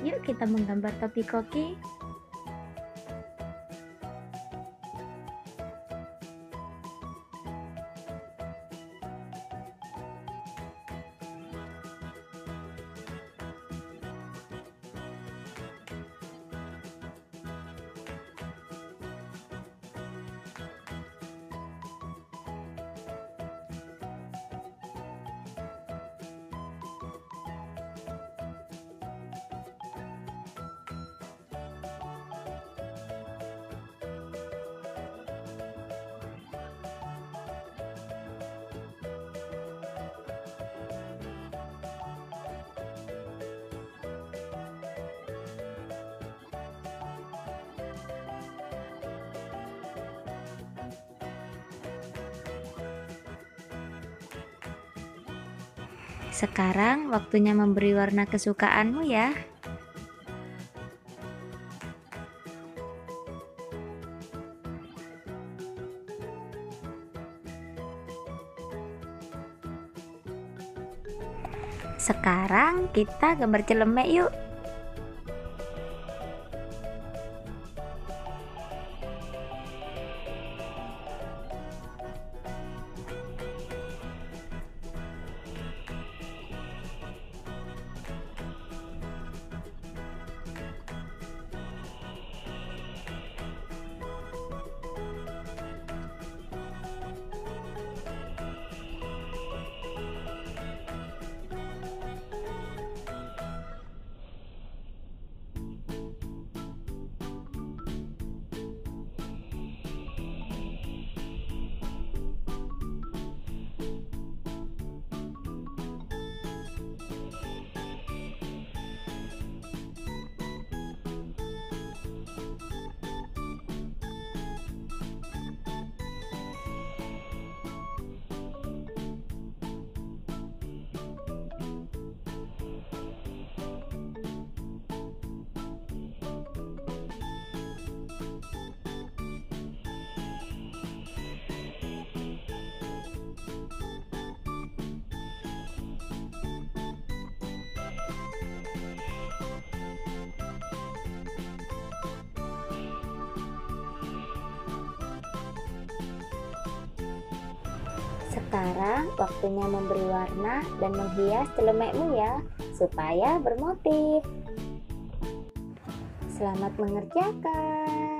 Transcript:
Yuk kita menggambar topi koki. Sekarang waktunya memberi warna kesukaanmu ya. Sekarang kita gambar celemek yuk. Sekarang waktunya memberi warna dan menghias celemekmu ya, supaya bermotif. Selamat mengerjakan.